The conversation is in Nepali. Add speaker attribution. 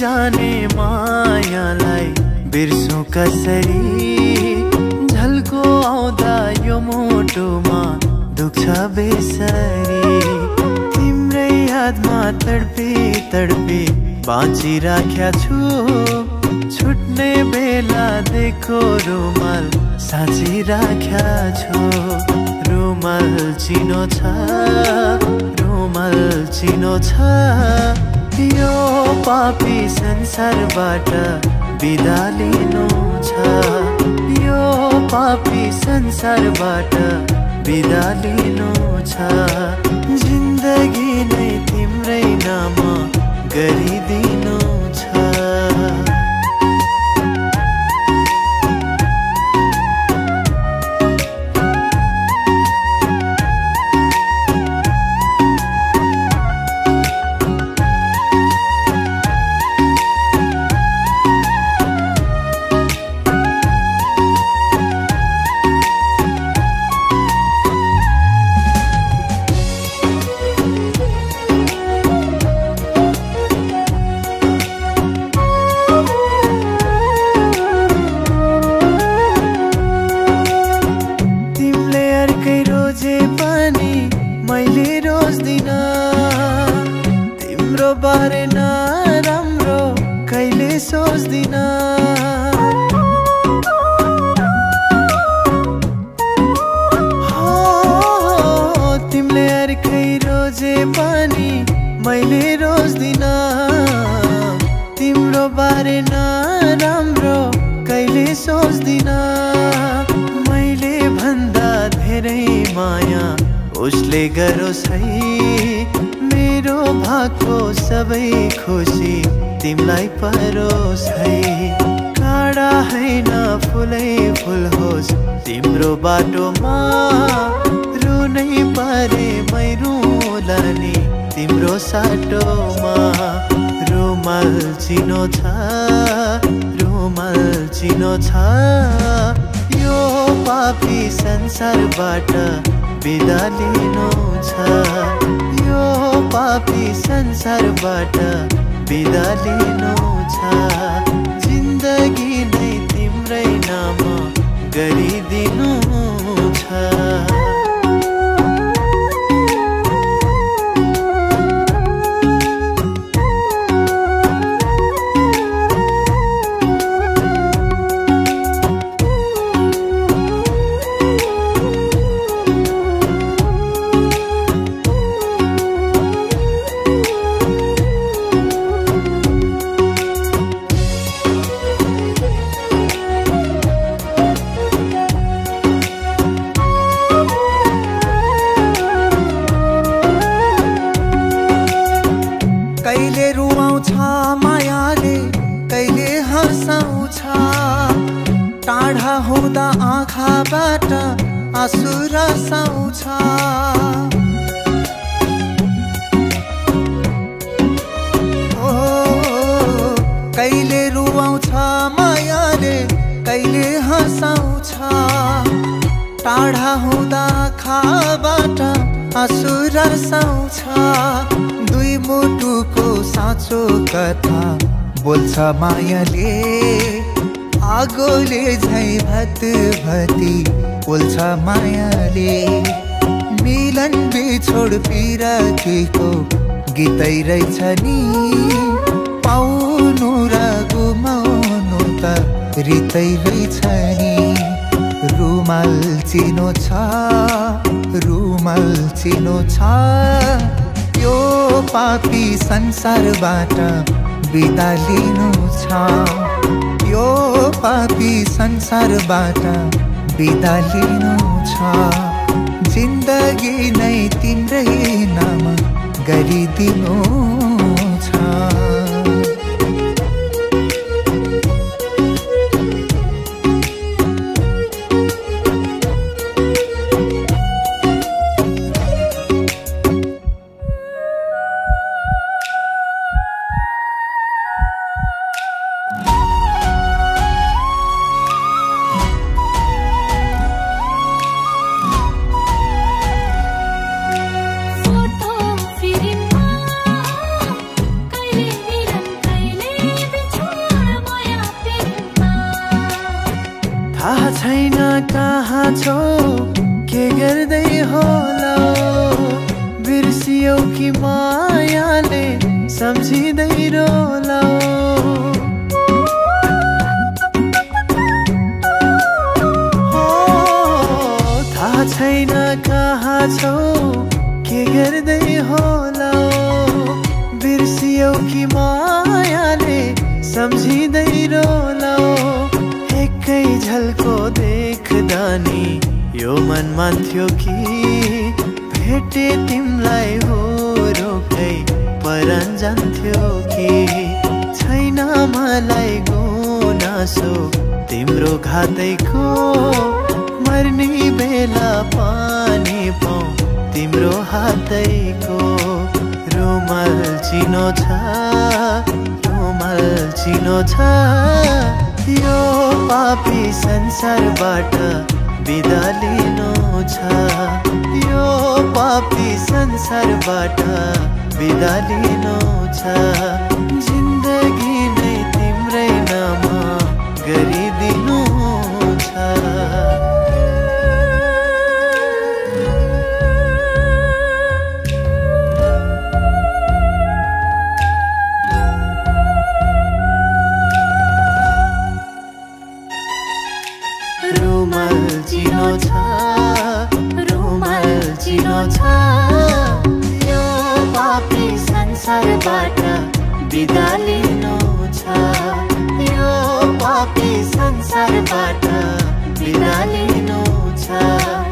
Speaker 1: जाने मायालाई बिर्सु कसरी? झल्को आउँदा यो मुटुमा दुख्छ बेसरी। तिम्रै यादमा तडपी तडपी बाँचिराख्या छु छुट्ने बेला देखो रुमाल साँचिराख्या छु रुमाल चिनो छ रुमाल चिनो छ। यो पापी संसारबाट बिदा लिनु छ यो पापी संसारबाट बिदा लिनु छ जिन्दगी नै तिम्रै नाम गरिदिनु। तिम्रो बारे राम्रो कहिले सोच्दिन। तिमीले अर्कै रोजे पनि मैले रोज्दिन। तिम्रो बारे राम्रो कहिले सोच्दिन। मैले भन्दा धेरै माया उसले गरोस् है। मेरो भागको सबै खुसी। तिमीलाई परोस् है। काँडा होइन फुलै फुल होस्। तिम्रो बाटोमा रुनै परे मै रुला तिम्रो साटोमा रुमाल चिनो छ रुमाल चिनो छ। यो पापी संसारबाट बिदा लिनु छ। यो पापी संसारबाट बिदा लिनु छ। जिन्दगी नै तिम्रै नाम गरिदिनु।
Speaker 2: कहिले रुवाउँछ मायाले कहिले हँसाउँछ टाढा हुँदा आँखाबाट आँसु रसाउँछ। कहिले रुवाउँछ मायाले कहिले हँसाउँछ टाढा हुँदा आँखाबाट आँसु रसाउँछ। दुई मुटुको साँचो कथा बोल्छ मायाले। आगोले झै भत भती बोल्छ मायाले। मिलन बिछोड पिरातीको गीतै रहेछ नि। पाउनु र गुमाउनु त रितै रहेछ नि। रुमाल चिनो छ रुमाल चिनो छ। यो पापी संसारबाट बिदा लिनु छ। यो पापी संसारबाट बिदा लिनु छ। जिन्दगी नै तिम्रै नाम गरिदिनु
Speaker 1: छैन कहाँ छौ? के गर्दै होला? बिर्सियौ कि मायाले सम्झिँदै रोला? थाहा छैन कहाँ छौ? के गर्दै होला? बिर्सियौ कि मायाले सम्झिँदै रोला? एकै झल्को देख्दा नि यो मनमा थियो कि? भेटे तिमीलाई हो रोकै परान जान्थ्यो कि? छैन मलाई गुनासो तिम्रो घातैको मर्ने बेला पानी पाउँ तिम्रो हातैको रुमाल चिनो छ रुमाल चिनो छ। यो पापी संसारबाट बिदा लिनु छ। यो पापी संसारबाट बिदा लिनु छ। बिदा लिनु छ। यो पापी संसारबाट बिदा लिनु छ।